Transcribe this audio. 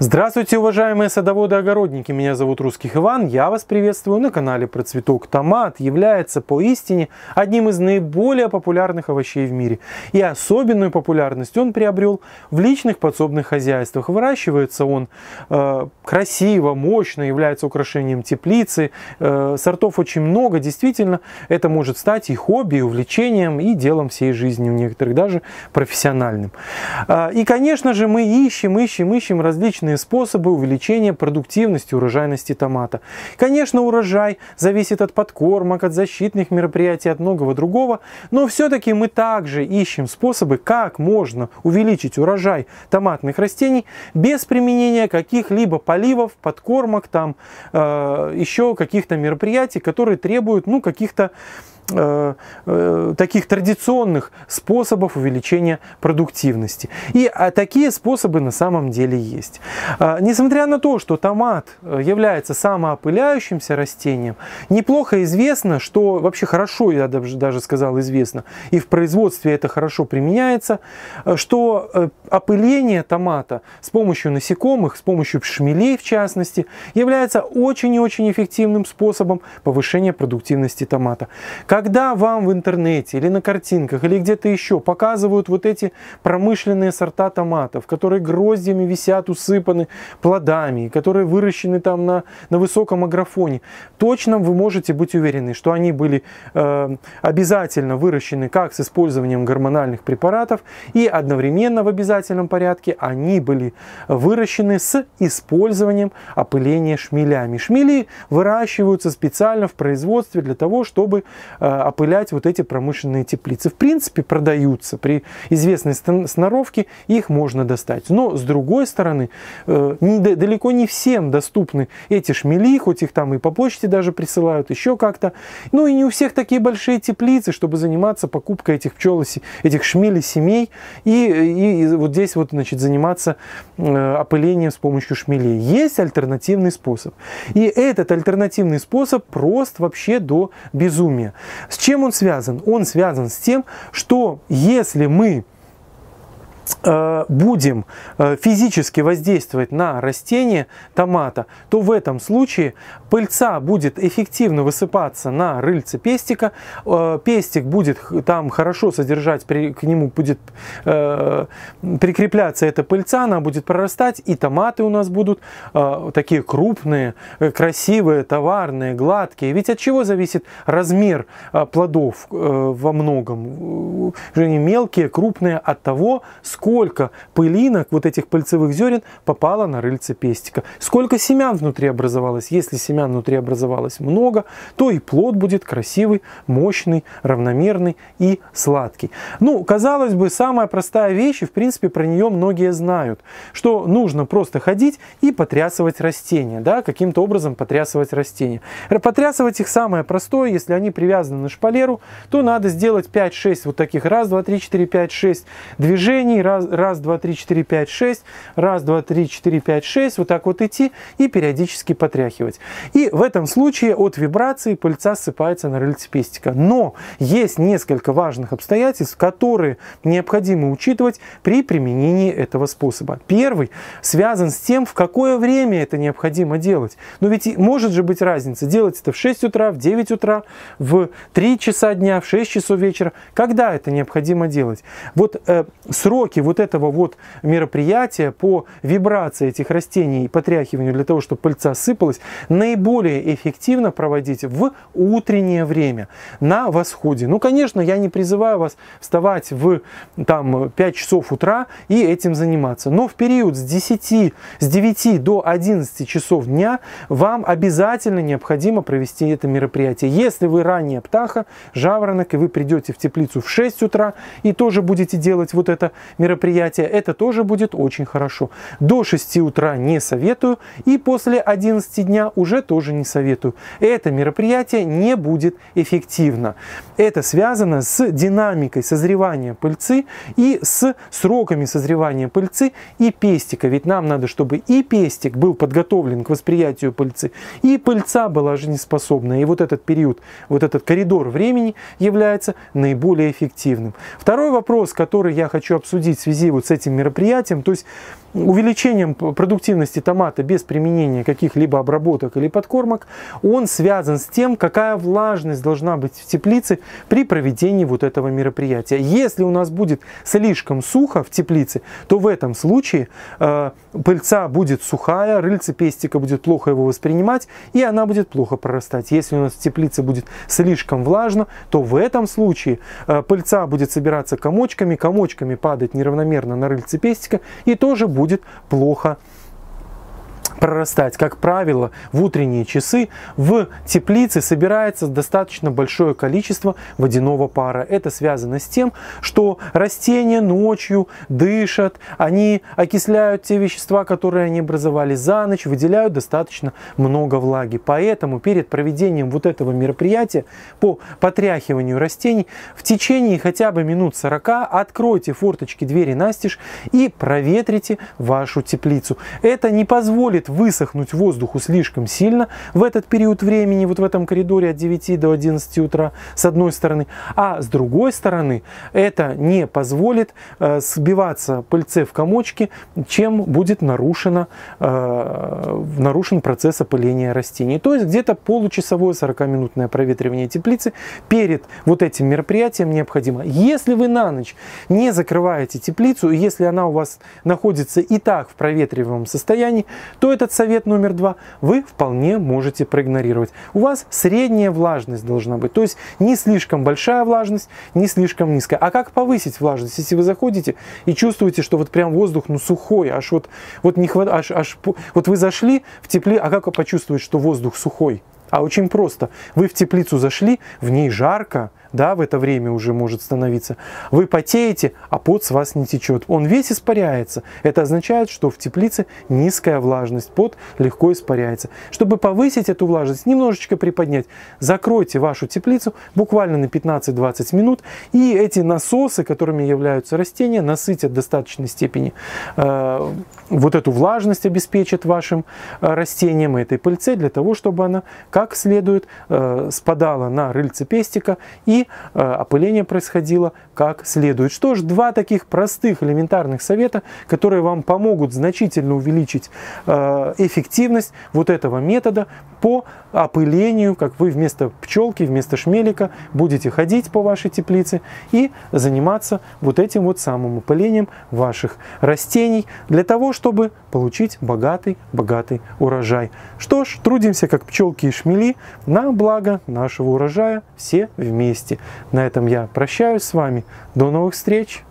Здравствуйте, уважаемые садоводы-огородники! Меня зовут Русских Иван, я вас приветствую на канале про цветок. Томат является поистине одним из наиболее популярных овощей в мире. И особенную популярность он приобрел в личных подсобных хозяйствах. Выращивается он э, красиво, мощно, является украшением теплицы. Э, сортов очень много, действительно, это может стать и хобби, и увлечением, и делом всей жизни, у некоторых даже профессиональным. Э, и, конечно же, мы ищем, ищем, ищем различные различные способы увеличения продуктивности, урожайности томата. Конечно, урожай зависит от подкормок, от защитных мероприятий, от многого другого, но все-таки мы также ищем способы, как можно увеличить урожай томатных растений без применения каких-либо поливов, подкормок, там э, еще каких-то мероприятий, которые требуют ну, каких-то таких традиционных способов увеличения продуктивности. И а, такие способы на самом деле есть. А, несмотря на то, что томат э, является самоопыляющимся растением, неплохо известно, что вообще хорошо, я даже, сказал известно, и в производстве это хорошо применяется, что опыление томата с помощью насекомых, с помощью шмелей в частности, является очень и очень эффективным способом повышения продуктивности томата. Когда вам в интернете или на картинках или где-то еще показывают вот эти промышленные сорта томатов, которые гроздьями висят, усыпаны плодами, которые выращены там на, на высоком агрофоне, точно вы можете быть уверены, что они были э, обязательно выращены как с использованием гормональных препаратов и одновременно в обязательном порядке они были выращены с использованием опыления шмелями. Шмели выращиваются специально в производстве для того, чтобы э, опылять вот эти промышленные теплицы. В принципе, продаются. При известной сноровке их можно достать. Но, с другой стороны, э, далеко не всем доступны эти шмели, хоть их там и по почте даже присылают, еще как-то. Ну и не у всех такие большие теплицы, чтобы заниматься покупкой этих пчел, этих шмелей семей. И, и вот здесь вот, значит, заниматься э, опылением с помощью шмелей. Есть альтернативный способ. И этот альтернативный способ прост вообще до безумия. С чем он связан? Он связан с тем, что если мы будем э, физически воздействовать на растение томата, то в этом случае пыльца будет эффективно высыпаться на рыльце пестика, э, пестик будет там хорошо содержать, к нему будет прикрепляться эта пыльца, она будет прорастать, и томаты у нас будут такие крупные, красивые, товарные, гладкие. Ведь от чего зависит размер плодов во многом? Они мелкие, крупные от того, сколько пылинок, вот этих пыльцевых зерен попало на рыльце пестика. Сколько семян внутри образовалось. Если семян внутри образовалось много, то и плод будет красивый, мощный, равномерный и сладкий. Ну, казалось бы, самая простая вещь, и в принципе про нее многие знают, что нужно просто ходить и потрясывать растения, да, каким-то образом потрясывать растения. Потрясывать их самое простое, если они привязаны на шпалеру, то надо сделать 5-6 вот таких раз, 2, 3, 4, 5, 6 движений, раз, раз, два, три, четыре, пять, шесть, раз, два, три, четыре, пять, шесть, вот так вот идти и периодически потряхивать. И в этом случае от вибрации пыльца ссыпается на рыльце пестика. Но есть несколько важных обстоятельств, которые необходимо учитывать при применении этого способа. Первый связан с тем, в какое время это необходимо делать. Но ведь может же быть разница, делать это в 6 утра, в 9 утра, в 3 часа дня, в 6 часов вечера. Когда это необходимо делать? Вот э, сроки сроки вот этого вот мероприятия по вибрации этих растений и потряхиванию для того, чтобы пыльца сыпалась, наиболее эффективно проводить в утреннее время, на восходе. Ну, конечно, я не призываю вас вставать в там, 5 часов утра и этим заниматься, но в период с 10, с 9 до 11 часов дня вам обязательно необходимо провести это мероприятие. Если вы ранее птаха, жаворонок, и вы придете в теплицу в 6 утра и тоже будете делать вот это мероприятие, мероприятия, это тоже будет очень хорошо. До 6 утра не советую и после 11 дня уже тоже не советую. Это мероприятие не будет эффективно. Это связано с динамикой созревания пыльцы и с сроками созревания пыльцы и пестика. Ведь нам надо, чтобы и пестик был подготовлен к восприятию пыльцы, и пыльца была жизнеспособная. И вот этот период, вот этот коридор времени является наиболее эффективным. Второй вопрос, который я хочу обсудить в связи вот с этим мероприятием. То есть увеличением продуктивности томата без применения каких-либо обработок или подкормок, он связан с тем, какая влажность должна быть в теплице при проведении вот этого мероприятия. Если у нас будет слишком сухо в теплице, то в этом случае э, пыльца будет сухая, рыльце пестика будет плохо его воспринимать, и она будет плохо прорастать. Если у нас в теплице будет слишком влажно, то в этом случае э, пыльца будет собираться комочками, комочками падать неравномерно на рыльце пестика и тоже будет плохо прорастать. Как правило, в утренние часы в теплице собирается достаточно большое количество водяного пара. Это связано с тем, что растения ночью дышат, они окисляют те вещества, которые они образовали за ночь, выделяют достаточно много влаги. Поэтому перед проведением вот этого мероприятия по потряхиванию растений в течение хотя бы минут 40 откройте форточки двери настежь и проветрите вашу теплицу. Это не позволит высохнуть воздуху слишком сильно в этот период времени, вот в этом коридоре от 9 до 11 утра, с одной стороны. А с другой стороны, это не позволит э, сбиваться пыльце в комочки, чем будет нарушено, э, нарушен процесс опыления растений. То есть где-то получасовое 40-минутное проветривание теплицы перед вот этим мероприятием необходимо. Если вы на ночь не закрываете теплицу, если она у вас находится и так в проветриваемом состоянии, то этот совет номер два вы вполне можете проигнорировать. У вас средняя влажность должна быть, то есть не слишком большая влажность, не слишком низкая. А как повысить влажность, если вы заходите и чувствуете, что вот прям воздух ну сухой, аж вот, вот не хват, аж, аж, вот вы зашли в тепле, а как почувствовать, что воздух сухой? А очень просто. Вы в теплицу зашли, в ней жарко, да, в это время уже может становиться. Вы потеете, а пот с вас не течет. Он весь испаряется. Это означает, что в теплице низкая влажность, пот легко испаряется. Чтобы повысить эту влажность, немножечко приподнять, закройте вашу теплицу буквально на 15-20 минут, и эти насосы, которыми являются растения, насытят в достаточной степени э, вот эту влажность, обеспечат вашим э, растениям этой пыльце, для того, чтобы она как следует э, спадала на рыльце пестика и э, опыление происходило как следует. Что ж, два таких простых элементарных совета, которые вам помогут значительно увеличить э, эффективность вот этого метода по опылению, как вы вместо пчелки, вместо шмелика будете ходить по вашей теплице и заниматься вот этим вот самым опылением ваших растений для того, чтобы получить богатый-богатый урожай. Что ж, трудимся как пчелки и шмели на благо нашего урожая все вместе. На этом я прощаюсь с вами. До новых встреч!